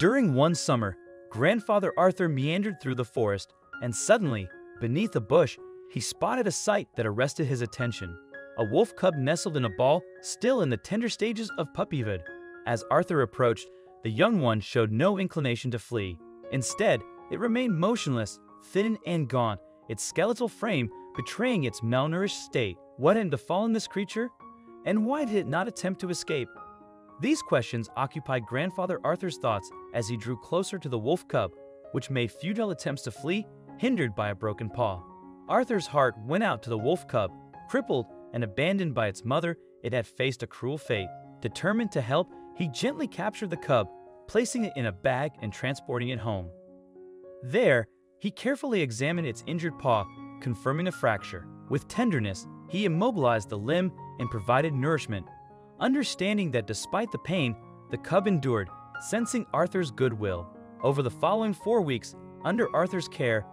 During one summer, Grandfather Arthur meandered through the forest, and suddenly, beneath a bush, he spotted a sight that arrested his attention. A wolf cub nestled in a ball, still in the tender stages of puppyhood. As Arthur approached, the young one showed no inclination to flee. Instead, it remained motionless, thin and gaunt, its skeletal frame betraying its malnourished state. What had befallen this creature? And why did it not attempt to escape? These questions occupied Grandfather Arthur's thoughts as he drew closer to the wolf cub, which made futile attempts to flee, hindered by a broken paw. Arthur's heart went out to the wolf cub. Crippled and abandoned by its mother, it had faced a cruel fate. Determined to help, he gently captured the cub, placing it in a bag and transporting it home. There, he carefully examined its injured paw, confirming a fracture. With tenderness, he immobilized the limb and provided nourishment, understanding that despite the pain, the cub endured, sensing Arthur's goodwill. Over the following four weeks, under Arthur's care,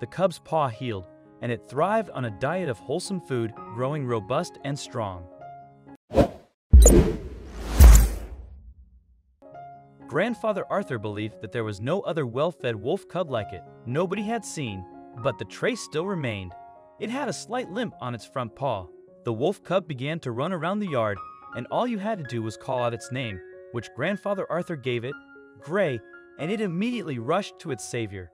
the cub's paw healed, and it thrived on a diet of wholesome food, growing robust and strong. Grandfather Arthur believed that there was no other well-fed wolf cub like it. Nobody had seen, but the trace still remained. It had a slight limp on its front paw. The wolf cub began to run around the yard, and all you had to do was call out its name, which Grandfather Arthur gave it, Gray, and it immediately rushed to its savior.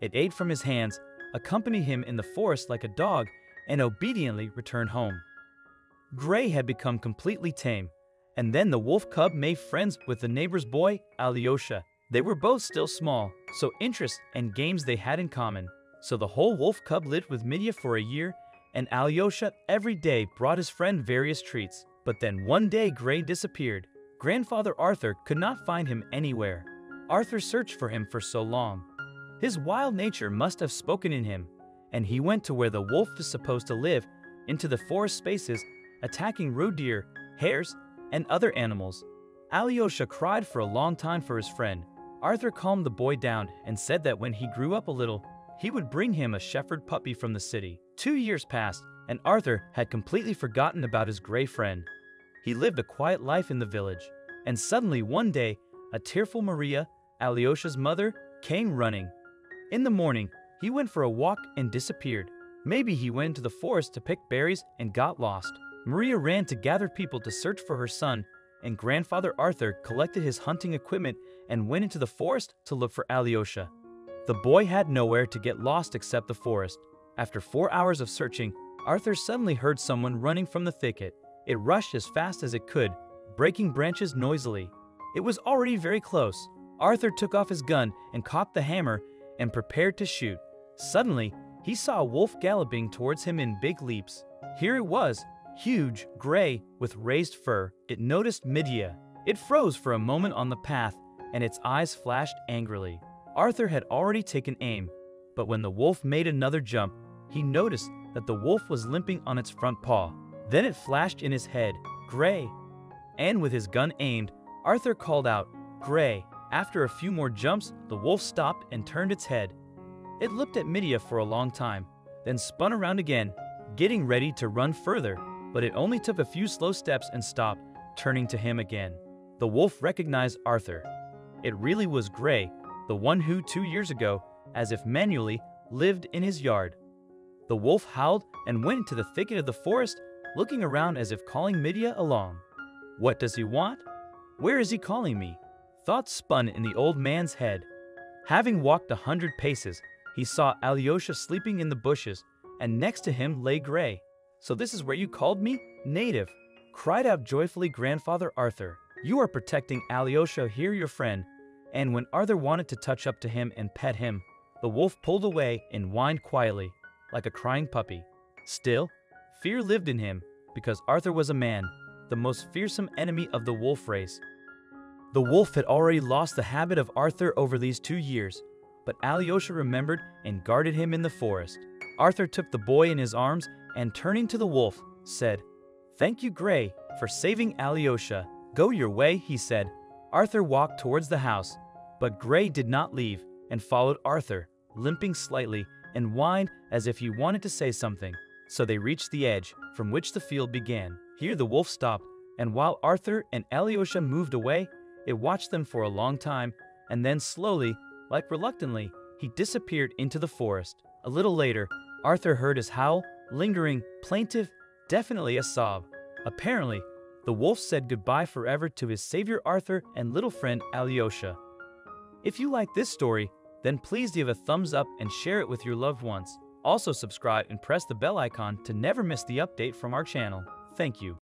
It ate from his hands, accompanied him in the forest like a dog, and obediently returned home. Gray had become completely tame, and then the wolf cub made friends with the neighbor's boy, Alyosha. They were both still small, so interests and games they had in common. So the whole wolf cub lived with Midia for a year, and Alyosha every day brought his friend various treats. But then one day Gray disappeared. Grandfather Arthur could not find him anywhere. Arthur searched for him for so long. His wild nature must have spoken in him, and he went to where the wolf is supposed to live, into the forest spaces, attacking roe deer, hares, and other animals. Alyosha cried for a long time for his friend. Arthur calmed the boy down and said that when he grew up a little, he would bring him a shepherd puppy from the city. Two years passed, and Arthur had completely forgotten about his gray friend. He lived a quiet life in the village, and suddenly one day, a tearful Maria, Alyosha's mother, came running. In the morning, he went for a walk and disappeared. Maybe he went into the forest to pick berries and got lost. Maria ran to gather people to search for her son, and grandfather Arthur collected his hunting equipment and went into the forest to look for Alyosha. The boy had nowhere to get lost except the forest. After four hours of searching, Arthur suddenly heard someone running from the thicket. It rushed as fast as it could, breaking branches noisily. It was already very close. Arthur took off his gun and cocked the hammer and prepared to shoot. Suddenly, he saw a wolf galloping towards him in big leaps. Here it was, Huge, gray, with raised fur, it noticed Midia. It froze for a moment on the path, and its eyes flashed angrily. Arthur had already taken aim, but when the wolf made another jump, he noticed that the wolf was limping on its front paw. Then it flashed in his head, Gray. And with his gun aimed, Arthur called out, Gray. After a few more jumps, the wolf stopped and turned its head. It looked at Midia for a long time, then spun around again, getting ready to run further but it only took a few slow steps and stopped, turning to him again. The wolf recognized Arthur. It really was Gray, the one who, two years ago, as if manually, lived in his yard. The wolf howled and went into the thicket of the forest, looking around as if calling Midia along. What does he want? Where is he calling me? Thoughts spun in the old man's head. Having walked a hundred paces, he saw Alyosha sleeping in the bushes, and next to him lay Gray. So this is where you called me? Native, cried out joyfully grandfather Arthur. You are protecting Alyosha here, your friend. And when Arthur wanted to touch up to him and pet him, the wolf pulled away and whined quietly, like a crying puppy. Still, fear lived in him, because Arthur was a man, the most fearsome enemy of the wolf race. The wolf had already lost the habit of Arthur over these two years, but Alyosha remembered and guarded him in the forest. Arthur took the boy in his arms and turning to the wolf, said, Thank you, Gray, for saving Alyosha. Go your way, he said. Arthur walked towards the house, but Gray did not leave and followed Arthur, limping slightly and whined as if he wanted to say something. So they reached the edge from which the field began. Here the wolf stopped, and while Arthur and Alyosha moved away, it watched them for a long time and then slowly, like reluctantly, he disappeared into the forest. A little later, Arthur heard his howl, lingering, plaintive, definitely a sob. Apparently, the wolf said goodbye forever to his savior Arthur and little friend Alyosha. If you like this story, then please give a thumbs up and share it with your loved ones. Also subscribe and press the bell icon to never miss the update from our channel. Thank you.